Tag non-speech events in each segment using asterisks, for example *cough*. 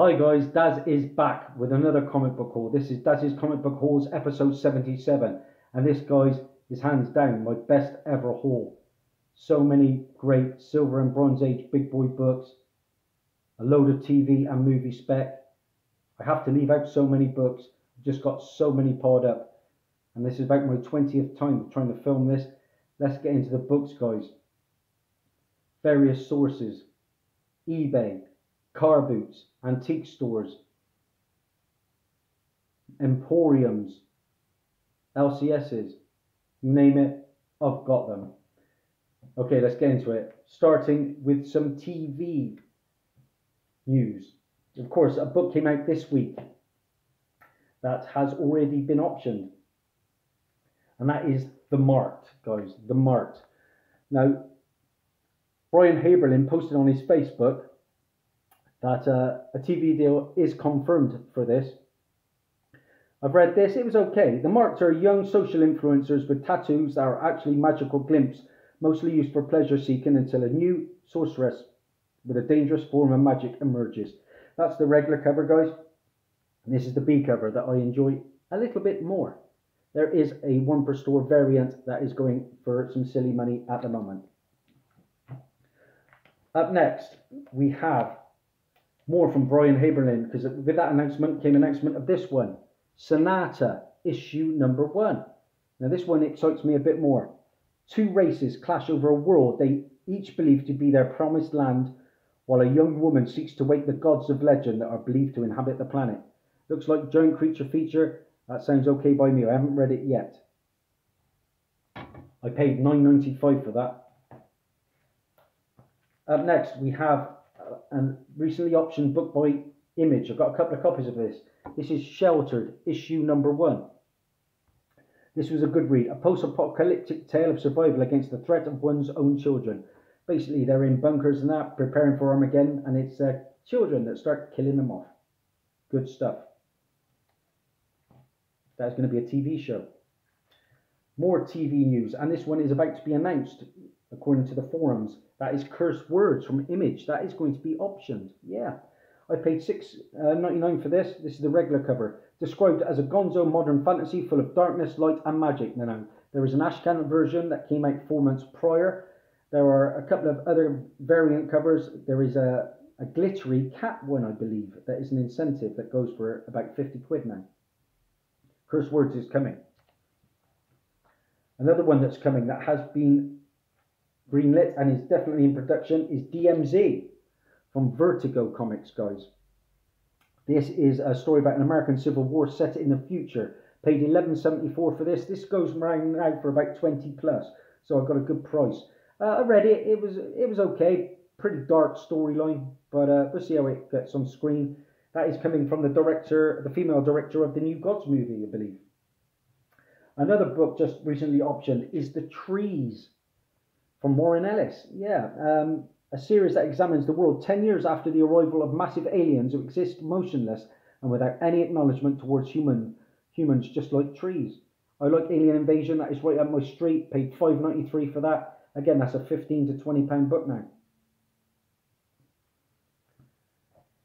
Hi guys, Daz is back with another comic book haul. This is Daz's Comic Book Hauls episode 77. And this, guys, is hands down my best ever haul. So many great Silver and Bronze Age big boy books, a load of TV and movie spec. I have to leave out so many books. I've just got so many piled up. And this is about my 20th time trying to film this. Let's get into the books, guys. Various sources eBay, car boots, antique stores, emporiums, LCSs, name it, I've got them. Okay, let's get into it. Starting with some TV news. Of course, a book came out this week that has already been optioned, and that is The Marked, guys. The Marked. Now, Brian Haberlin posted on his Facebook that uh, a TV deal is confirmed for this. I've read this, it was okay. The marked are young social influencers with tattoos that are actually magical glimpses, mostly used for pleasure seeking until a new sorceress with a dangerous form of magic emerges. That's the regular cover, guys. And this is the B cover that I enjoy a little bit more. There is a one per store variant that is going for some silly money at the moment. Up next, we have more from Brian Haberlin because with that announcement came announcement of this one Sonata issue number one. Now, this one excites me a bit more. Two races clash over a world they each believe to be their promised land, while a young woman seeks to wake the gods of legend that are believed to inhabit the planet. Looks like giant creature feature. That sounds okay by me. I haven't read it yet. I paid nine ninety five for that. Up next, we have a recently optioned book by Image. I've got a couple of copies of this. This is Sheltered, issue number one. This was a good read, a post apocalyptic tale of survival against the threat of one's own children. Basically, they're in bunkers and that, preparing for Armageddon, and it's uh, children that start killing them off. Good stuff. That's going to be a TV show. More TV news, and this one is about to be announced according to the forums. That is Curse Words from Image. That is going to be optioned. Yeah. I paid six uh, ninety nine for this. This is the regular cover. Described as a gonzo modern fantasy full of darkness, light, and magic. No, no. There is an Ashcan version that came out four months prior. There are a couple of other variant covers. There is a, a glittery cat one, I believe, that is an incentive that goes for about 50 quid now. Curse Words is coming. Another one that's coming that has been greenlit and is definitely in production is DMZ from Vertigo Comics, guys. This is a story about an American Civil War set in the future. Paid 11.74 for this. This goes around now for about 20 plus, so I got a good price. Uh, I read it. It was it was okay. Pretty dark storyline, but uh, we'll see how it gets on screen. That is coming from the director, the female director of the New Gods movie, I believe. Another book just recently optioned is The Trees from Warren Ellis. Yeah, um, a series that examines the world 10 years after the arrival of massive aliens who exist motionless and without any acknowledgement towards human humans, just like trees. I like Alien Invasion. That is right up my street. Paid five ninety three for that. Again, that's a fifteen to twenty pound book now.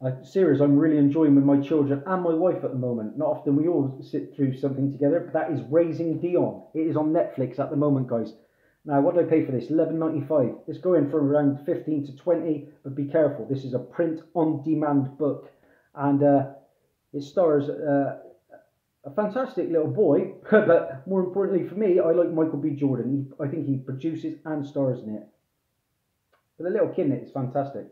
A series I'm really enjoying with my children and my wife at the moment. Not often we all sit through something together, but that is Raising Dion. It is on Netflix at the moment, guys. Now, what do I pay for this? Eleven ninety five. It's going for around fifteen to twenty, but be careful. This is a print-on-demand book, and uh, it stars uh, a fantastic little boy. *laughs* but more importantly for me, I like Michael B. Jordan. He, I think he produces and stars in it. But the little kid in it is fantastic.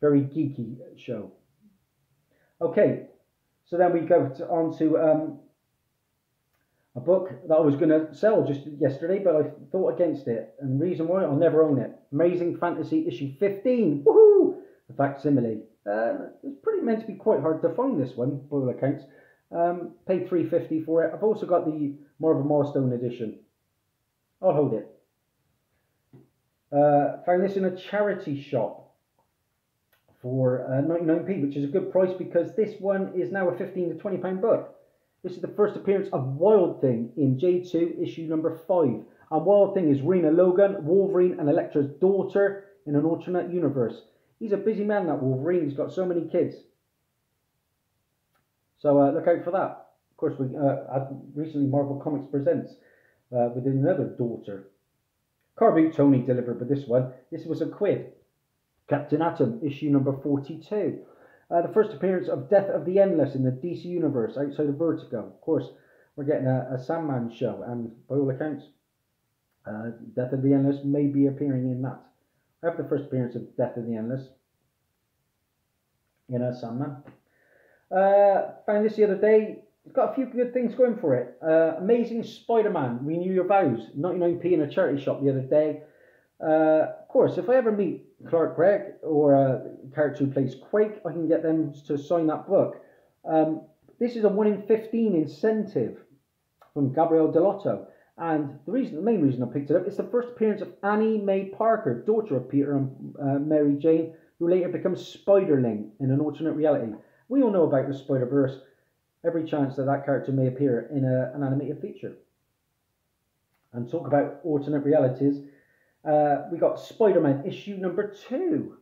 Very geeky show. Okay, so then we go to, on to um, a book that I was going to sell just yesterday, but I thought against it. And reason why, I'll never own it. Amazing Fantasy issue 15. Woohoo! The facsimile. Uh, it's pretty meant to be quite hard to find this one, by all accounts. Um, paid 350 for it. I've also got the more of a milestone edition. I'll hold it. Uh, found this in a charity shop for uh, 99p, which is a good price because this one is now a 15 to 20 pound book. This is the first appearance of Wild Thing in J2 issue number 5. And Wild Thing is Rena Logan, Wolverine and Elektra's daughter in an alternate universe. He's a busy man, that Wolverine. He's got so many kids. So uh, look out for that. Of course, we uh, recently Marvel Comics presents uh, with another daughter. Carboot Tony delivered with this one. This was a quid. Captain Atom, issue number 42. Uh, the first appearance of Death of the Endless in the DC Universe outside of Vertigo. Of course, we're getting a, a Sandman show, and by all accounts, uh, Death of the Endless may be appearing in that. I have the first appearance of Death of the Endless in a Sandman. Uh, found this the other day. It's got a few good things going for it. Uh, Amazing Spider-Man, Renew Your Vows, 99p in a charity shop the other day. Uh, course, if I ever meet Clark Gregg or a character who plays Quake, I can get them to sign that book. Um, this is a 1 in 15 incentive from Gabriele Dell'Otto. And the reason, the main reason I picked it up is the first appearance of Annie May Parker, daughter of Peter and uh, Mary Jane, who later becomes Spiderling in an alternate reality. We all know about the Spider Verse. Every chance that that character may appear in a, an animated feature. And talk about alternate realities. Uh, we got Spider Man issue number two.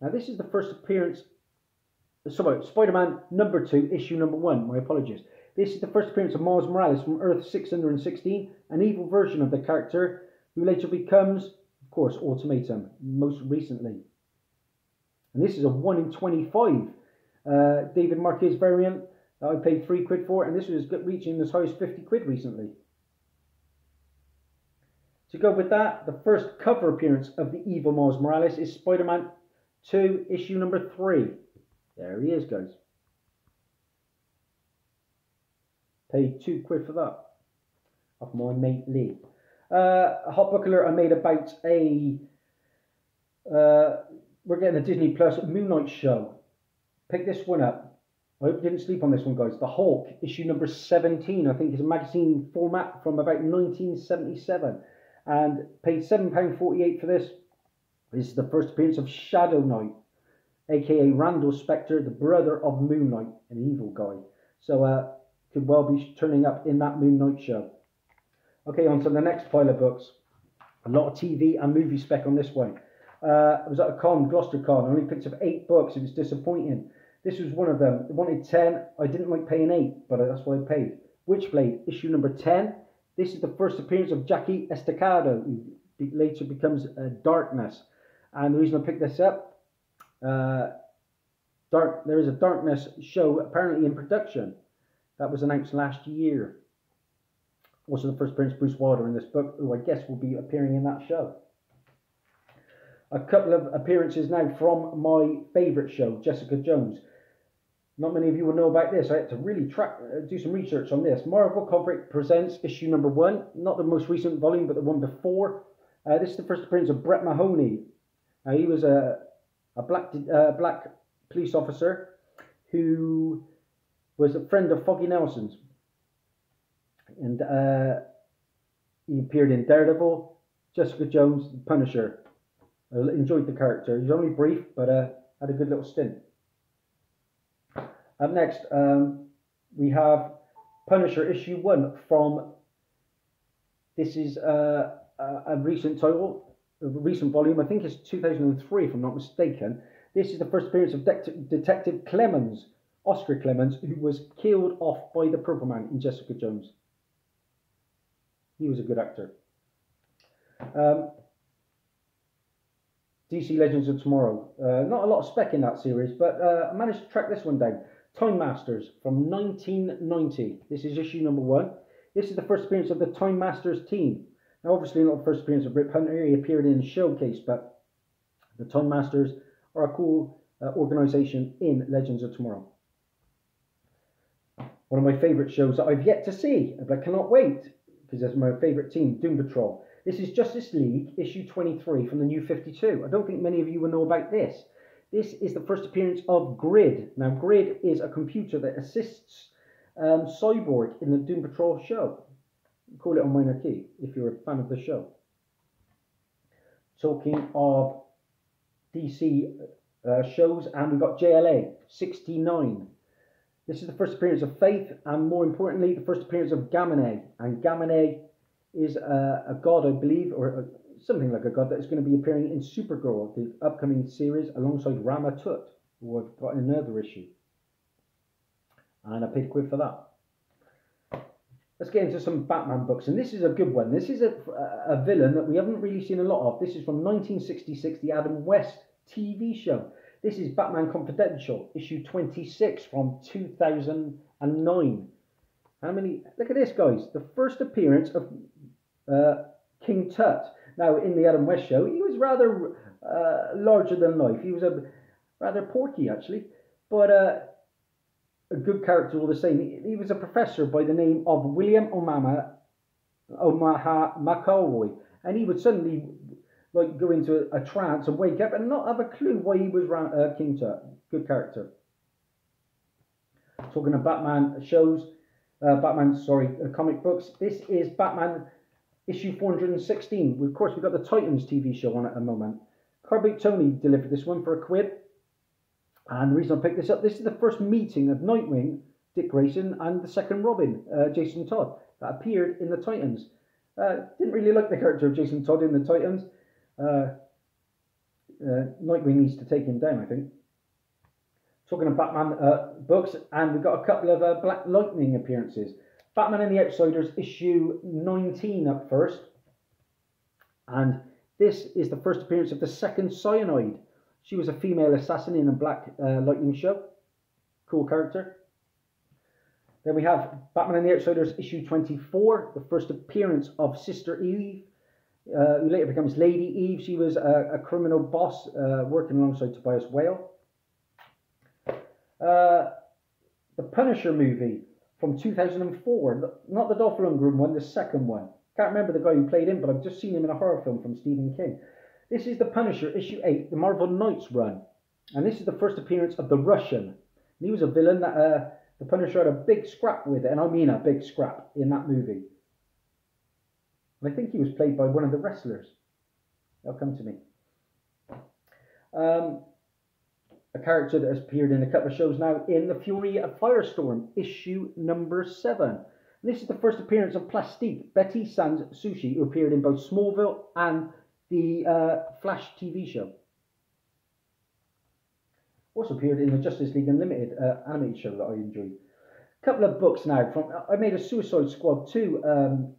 Now, this is the first appearance. Sorry, Spider Man number two, issue number one. My apologies. This is the first appearance of Miles Morales from Earth 616, an evil version of the character who later becomes, of course, Ultimatum, most recently. And this is a 1 in 25 uh, David Marquez variant that I paid 3 quid for, and this was reaching as high as 50 quid recently. To go with that, the first cover appearance of the evil Miles Morales is Spider Man 2, issue number 3. There he is, guys. Paid 2 quid for that. Off my mate Lee. Uh, a hot book alert I made about a. Uh, we're getting a Disney Plus Moon Knight show. Pick this one up. I hope you didn't sleep on this one, guys. The Hulk, issue number 17, I think is a magazine format from about 1977 and paid £7.48 for this. This is the first appearance of Shadow Knight, aka Randall Spector, the brother of Moon Knight, an evil guy. So, uh, could well be turning up in that Moon Knight show. Okay, on to the next pile of books. A lot of TV and movie spec on this one. Uh, I was at a con, Gloucester Con. I only picked up eight books. It was disappointing. This was one of them. I wanted 10. I didn't like paying eight, but that's what I paid. Witchblade, issue number 10. This is the first appearance of Jackie Estacado, who later becomes uh, Darkness. And the reason I picked this up, uh, Dark, there is a Darkness show apparently in production that was announced last year. Also, the first appearance of Bruce Wilder in this book, who I guess will be appearing in that show. A couple of appearances now from my favourite show, Jessica Jones. Not many of you will know about this. I had to really track, uh, do some research on this. Marvel Comics presents issue number one, not the most recent volume, but the one before. Uh, this is the first appearance of Brett Mahoney. Uh, he was a, a black uh, black police officer who was a friend of Foggy Nelson's, and uh, he appeared in Daredevil, Jessica Jones, Punisher. I enjoyed the character. He was only brief, but uh, had a good little stint. Up next, um, we have Punisher issue one from. This is uh, a recent title, a recent volume. I think it's 2003, if I'm not mistaken. This is the first appearance of De- Detective Clemons, Oscar Clemons, who was killed off by the Purple Man in Jessica Jones. He was a good actor. Um, DC Legends of Tomorrow. Uh, not a lot of spec in that series, but uh, I managed to track this one down. Time Masters from 1990. This is issue number one. This is the first appearance of the Time Masters team. Now, obviously, not the first appearance of Rip Hunter. He appeared in Showcase, but the Time Masters are a cool uh, organization in Legends of Tomorrow. One of my favourite shows that I've yet to see, but I cannot wait because that's my favourite team, Doom Patrol. This is Justice League, issue 23 from the New 52. I don't think many of you will know about this. This is the first appearance of Grid. Now, Grid is a computer that assists um, Cyborg in the Doom Patrol show. Call it a minor key if you're a fan of the show. Talking of DC uh, shows, and we've got JLA 69. This is the first appearance of Faith, and more importantly, the first appearance of Gamemnae. And Gamemnae is a, a god, I believe, or a, something like a god that is going to be appearing in Supergirl, the upcoming series, alongside Rama Tut, who I've got another issue. and I paid a quid for that. Let's get into some Batman books, and this is a good one. This is a, a villain that we haven't really seen a lot of. This is from 1966, the Adam West TV show. This is Batman Confidential, issue 26 from 2009. How many? Look at this, guys. The first appearance of uh, King Tut. Now, in the Adam West show, he was rather uh, larger than life. He was a rather porky, actually, but uh, a good character all the same. He, he, was a professor by the name of William Omama Omaha McElroy, and he would suddenly like go into a, a, trance and wake up and not have a clue why he was around, uh, King Tut. Good character. Talking of Batman shows, uh, Batman, sorry, uh, comic books. This is Batman issue 416. Of course, we've got the Titans TV show on at the moment. Carboot Tony delivered this one for a quid. And the reason I picked this up, this is the first meeting of Nightwing, Dick Grayson, and the second Robin, uh, Jason Todd, that appeared in the Titans. Uh, didn't really like the character of Jason Todd in the Titans. Uh, uh Nightwing needs to take him down, I think. Talking of Batman uh, books, and we've got a couple of uh, Black Lightning appearances. Batman and the Outsiders issue 19 up first. And this is the first appearance of the second Cyanide. She was a female assassin in a Black uh, Lightning show. Cool character. Then we have Batman and the Outsiders issue 24, the first appearance of Sister Eve, uh, who later becomes Lady Eve. She was a, a criminal boss uh, working alongside Tobias Whale. Uh, the Punisher movie from 2004, not the Dolph Lundgren one, the second one. Can't remember the guy who played him, but I've just seen him in a horror film from Stephen King. This is The Punisher, issue 8, the Marvel Knights run. And this is the first appearance of the Russian. And he was a villain that uh, the Punisher had a big scrap with, and I mean a big scrap in that movie. And I think he was played by one of the wrestlers. They'll come to me. Um, a character that has appeared in a couple of shows now in The Fury of Firestorm, issue number seven. This is the first appearance of Plastique, Betty Sans Souci, who appeared in both Smallville and the uh, Flash TV show. Also appeared in the Justice League Unlimited uh, animated show that I enjoyed. A couple of books now. From I made a Suicide Squad 2 um,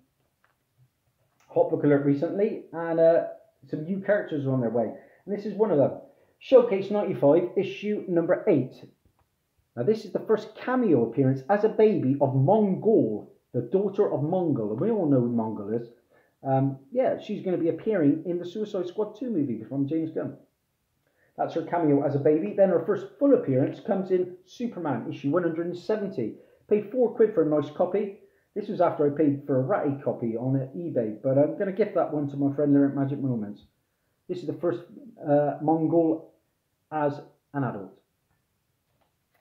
hot book alert recently, and uh, some new characters are on their way. And this is one of them. Showcase 95, issue number 8. Now, this is the first cameo appearance as a baby of Mongal, the daughter of Mongul. and we all know who Mongul is. Um, yeah, she's going to be appearing in the Suicide Squad 2 movie from James Gunn. That's her cameo as a baby. Then her first full appearance comes in Superman, issue 170. Paid four quid for a nice copy. This was after I paid for a ratty copy on eBay, but I'm going to gift that one to my friend Lyric Magic Moments. This is the first uh, Mongul as an adult.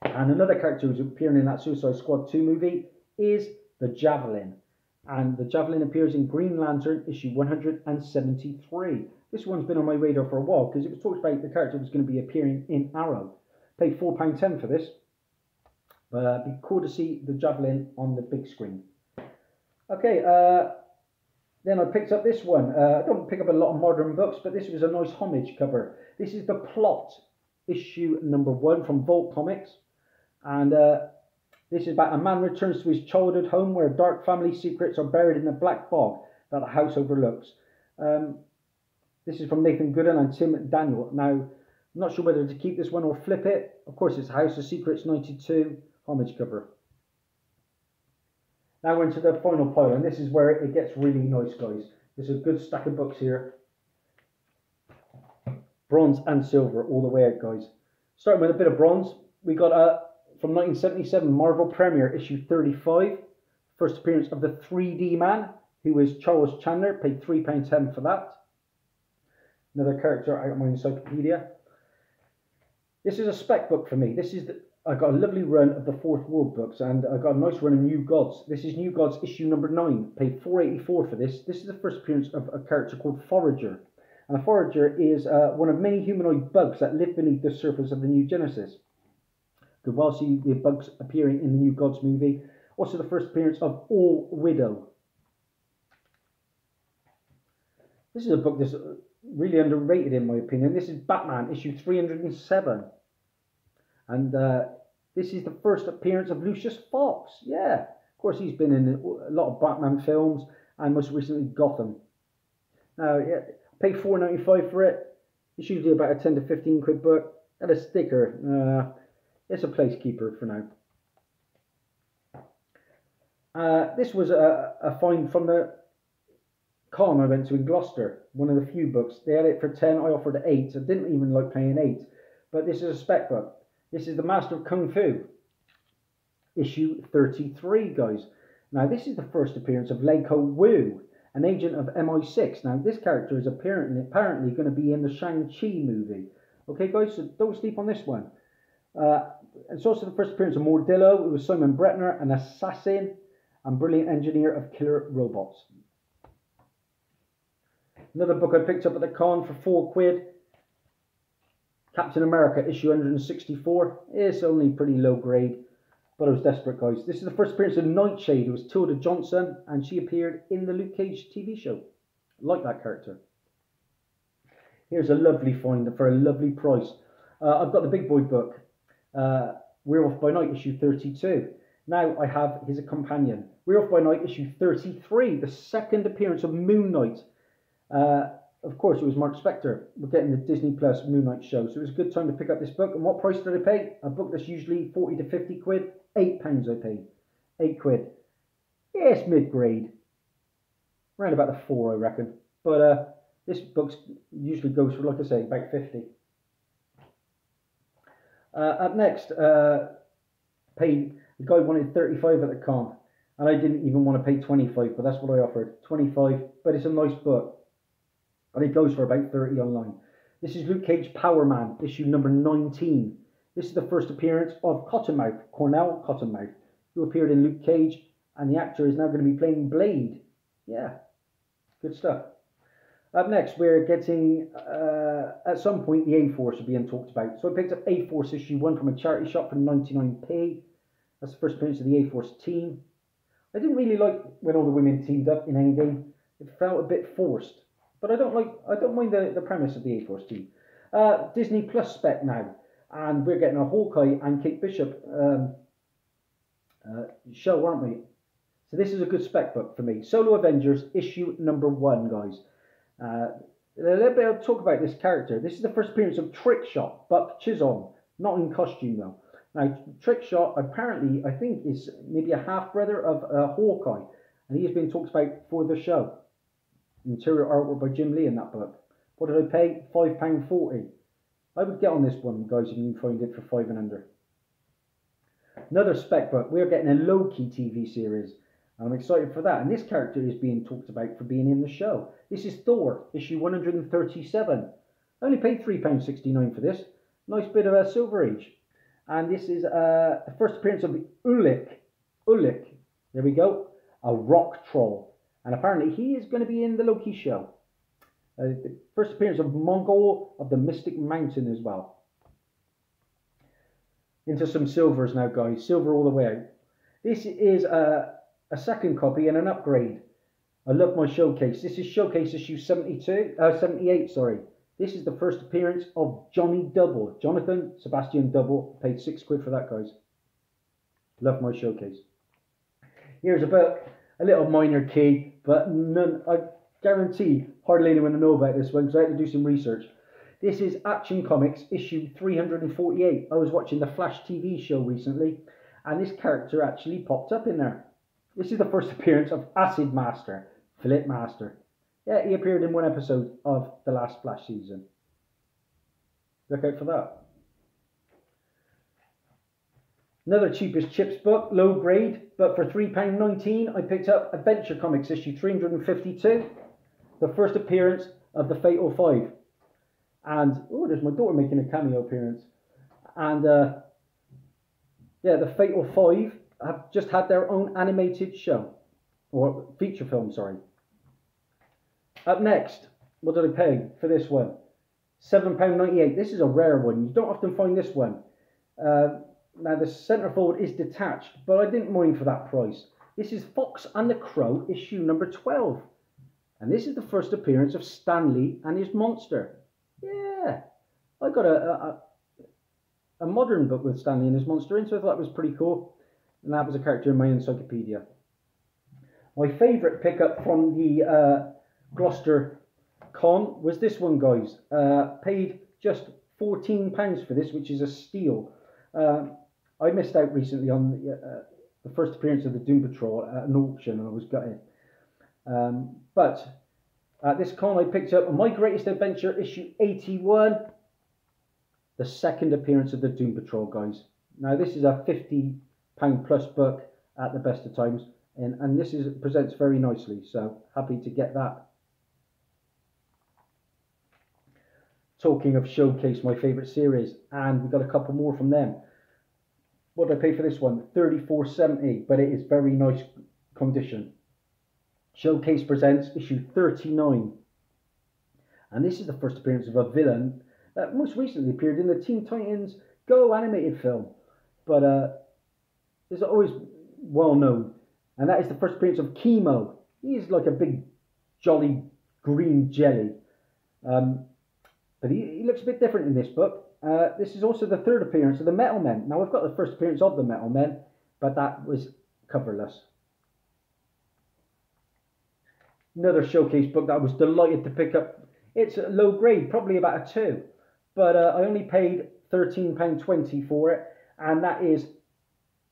And another character who's appearing in that Suicide Squad 2 movie is the Javelin. And the Javelin appears in Green Lantern issue 173. This one's been on my radar for a while because it was talked about the character was going to be appearing in Arrow. Paid £4.10 for this. But uh, be cool to see the Javelin on the big screen. Okay, uh, then I picked up this one. Uh, I don't pick up a lot of modern books, but this was a nice homage cover. This is The Plot, issue number one from Vault Comics. And uh, this is about a man returns to his childhood home where dark family secrets are buried in the black bog that the house overlooks. Um, this is from Nathan Gooden and Tim Daniel. Now, I'm not sure whether to keep this one or flip it. Of course, it's House of Secrets 92 homage cover. Now we're into the final pile, and this is where it gets really nice, guys. There's a good stack of books here. Bronze and silver all the way out, guys. Starting with a bit of bronze, we got a from 1977, Marvel Premiere issue 35. First appearance of the 3D Man, who is Charles Chandler, paid £3.10 for that. Another character out of my encyclopedia. This is a spec book for me. This is the, I got a lovely run of the Fourth World books, and I got a nice run of New Gods. This is New Gods issue number nine. Paid 4.84 for this. This is the first appearance of a character called Forager, and a Forager is uh, one of many humanoid bugs that live beneath the surface of the New Genesis. Could well see the bugs appearing in the New Gods movie. Also, the first appearance of All Widow. This is a book that's really underrated, in my opinion. This is Batman, issue 307. And uh, This is the first appearance of Lucius Fox. Yeah, of course, he's been in a lot of Batman films and most recently Gotham. Now, yeah, Paid four ninety five for it. It's usually about a ten to fifteen quid book. And a sticker. Uh, it's a placekeeper for now. Uh, this was a, a find from the con I went to in Gloucester. One of the few books. They had it for ten. I offered eight. I didn't even like paying eight. But this is a spec book. This is the Master of Kung Fu, issue 33, guys. Now, this is the first appearance of Leiko Wu, an agent of MI6. Now, this character is apparently, apparently going to be in the Shang-Chi movie. Okay, guys, so don't sleep on this one. Uh, it's also the first appearance of Mordillo, who was Simon Bretner, an assassin and brilliant engineer of killer robots. Another book I picked up at the con for four quid Captain America issue 164. It's only pretty low grade, but I was desperate, guys. This is the first appearance of Nightshade, who was Tilda Johnson, and she appeared in the Luke Cage TV show. I like that character. Here's a lovely find for a lovely price. Uh, I've got the big boy book, uh, Werewolf by Night, issue 32. Now I have his companion, Werewolf by Night, issue 33, the second appearance of Moon Knight. Uh, of course, it was Mark Spector. We're getting the Disney Plus Moon Knight show, so it was a good time to pick up this book. And what price did I pay? A book that's usually 40 to 50 quid. Eight pounds I paid. Eight quid. It's mid grade. Around about the four, I reckon. But uh, this book usually goes for, like I say, about 50. Uh, up next, uh, paid, the guy wanted 35 at the con, and I didn't even want to pay 25, but that's what I offered 25. But it's a nice book and it goes for about 30 online. This is Luke Cage Power Man, issue number 19. This is the first appearance of Cottonmouth, Cornell Cottonmouth, who appeared in Luke Cage, and the actor is now going to be playing Blade. Yeah, good stuff. Up next, we're getting, uh, at some point, the A-Force are being talked about. So I picked up A-Force issue 1 from a charity shop for 99p. That's the first appearance of the A-Force team. I didn't really like when all the women teamed up in Endgame. It felt a bit forced. But I don't like I don't mind the, the premise of the A-Force team. Uh, Disney Plus spec now, and we're getting a Hawkeye and Kate Bishop um, uh, show, aren't we? So this is a good spec book for me. Solo Avengers issue number one, guys. Uh, a little bit of talk about this character. This is the first appearance of Trickshot, Buck Chisholm, not in costume though. Now, Trickshot apparently, I think, is maybe a half brother of uh, Hawkeye, and he has been talked about for the show. Interior artwork by Jim Lee in that book. What did I pay? £5.40. I would get on this one, guys, if you can find it for five and under. Another spec book. We're getting a Loki TV series. And I'm excited for that. And this character is being talked about for being in the show. This is Thor, issue 137. I only paid £3.69 for this. Nice bit of a Silver Age. And this is uh, the first appearance of Ulik. Ulik. There we go. A rock troll. And apparently he is going to be in the Loki show. Uh, first appearance of Mogul of the Mystic Mountain as well. Into some silvers now, guys. Silver all the way out. This is a, a second copy and an upgrade. I love my showcase. This is showcase issue 72, uh, 78, sorry. This is the first appearance of Johnny Double. Jonathan Sebastian Double. Paid six quid for that, guys. Love my showcase. Here's a book a little minor key, but none, I guarantee hardly anyone will know about this one because I had to do some research. This is Action Comics issue 348. I was watching the Flash TV show recently, and this character actually popped up in there. This is the first *laughs* appearance of Acid Master, Philip Master. Yeah, he appeared in one episode of the last Flash season. Look out for that. Another cheapest chips book, low grade, but for £3.19 I picked up Adventure Comics issue 352, the first appearance of the Fatal Five. And, oh, there's my daughter making a cameo appearance. And, uh, yeah, the Fatal Five have just had their own animated show, or feature film, sorry. Up next, what did I pay for this one? £7.98. This is a rare one. You don't often find this one. Uh, now the centerfold is detached, but I didn't mind for that price. This is Fox and the Crow issue number 12. And this is the first appearance of Stanley and his monster. Yeah, I got a, a, a modern book with Stanley and his monster in, so I thought that was pretty cool. And that was a character in my encyclopedia. My favourite pickup from the uh, Gloucester Con was this one, guys. Uh, paid just £14 for this, which is a steal. Uh, I missed out recently on the, uh, the, first appearance of the Doom Patrol at an auction and I was gutted. Um, but at this con, I picked up My Greatest Adventure issue 81, the second appearance of the Doom Patrol, guys. Now, this is a £50 plus book at the best of times and, and this is presents very nicely so happy to get that. Talking of showcase my favorite series and we've got a couple more from them. What did i pay for this one? 34.70 but it is very nice condition showcase presents issue 39 and this is the first appearance of a villain that most recently appeared in the teen titans go animated film but uh is always well known and that is the first appearance of Chemo. He's like a big, jolly green jelly. Um, but he, he, looks a bit different in this book. Uh, this is also the third appearance of the Metal Men. Now, I've got the first appearance of the Metal Men, but that was coverless. Another showcase book that I was delighted to pick up. It's a low grade, probably about a two, but uh, I only paid £13.20 for it, and that is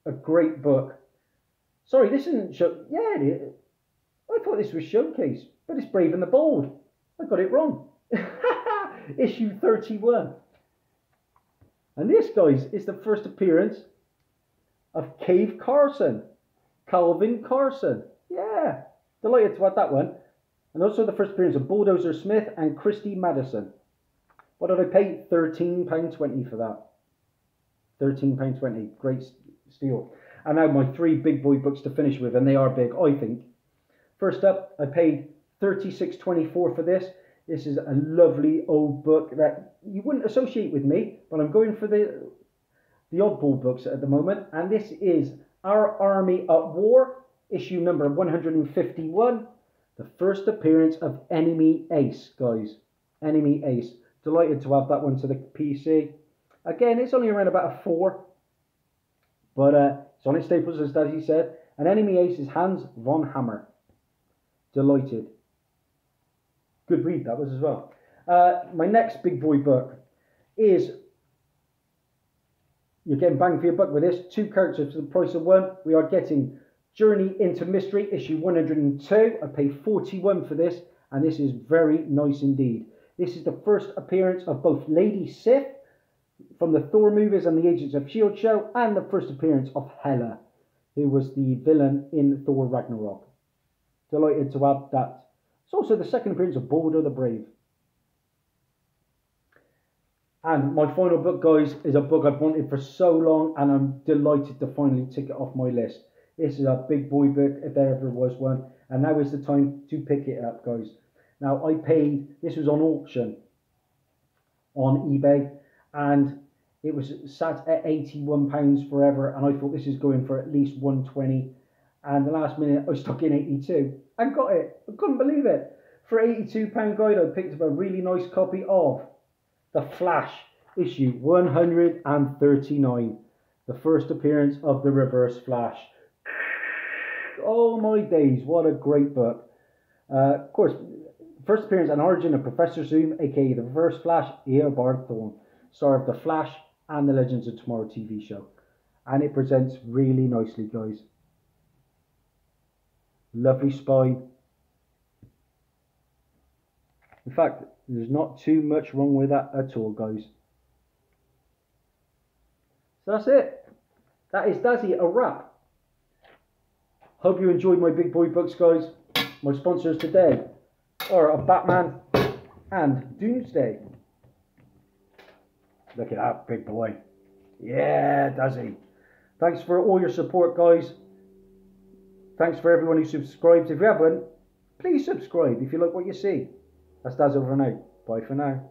a great book. Sorry, this isn't show. Yeah, it is. I thought this was showcase, but it's Brave and the Bold. I got it wrong. *laughs* Issue 31. And this, guys, is the first appearance of Cave Carson. Calvin Carson. Yeah, delighted to add that one. And also the first appearance of Bulldozer Smith and Christy Madison. What did I pay? £13.20 for that. £13.20. Great steal. And now my three big boy books to finish with, and they are big, I think. First up, I paid thirty-six twenty-four for this. This is a lovely old book that you wouldn't associate with me, but I'm going for the the oddball books at the moment, and this is Our Army at War, issue number 151, the first appearance of Enemy Ace, guys. Enemy Ace. Delighted to have that one to the PC. Again, it's only around about a four, but uh, Sonic Staples, as Dazzy said, an enemy ace is Hans von Hammer. Delighted. Good read that was as well. Uh, my next big boy book is you're getting bang for your buck with this. Two characters for the price of one. We are getting Journey into Mystery, issue 102. I paid 41 for this, and this is very nice indeed. This is the first appearance of both Lady Sif from the Thor movies and the Agents of S.H.I.E.L.D. show, and the first appearance of Hela, who was the villain in Thor Ragnarok. Delighted to add that. It's also the second appearance of Balder the Brave. And my final book, guys, is a book I've wanted for so long, and I'm delighted to finally tick it off my list. This is a big boy book, if there ever was one, and now is the time to pick it up, guys. Now, I paid, this was on auction on eBay, and it was sat at 81 pounds forever and I thought this is going for at least 120 and the last minute I stuck in 82 and got it. I couldn't believe it. For 82 pound guide I picked up a really nice copy of The Flash issue 139 the first appearance of the Reverse Flash oh my days what a great book uh, of course first appearance and origin of Professor Zoom aka the Reverse Flash Eobard Thawne star of The Flash and the Legends of Tomorrow TV show. And it presents really nicely, guys. Lovely spine. In fact, there's not too much wrong with that at all, guys. So that's it. That is Dazzy, a wrap. Hope you enjoyed my big boy books, guys. My sponsors today are a Batman and Doomsday. Look at that big boy. Yeah, does he? Thanks for all your support, guys. Thanks for everyone who subscribes. If you haven't, please subscribe if you like what you see. That's Daz over now. Bye for now.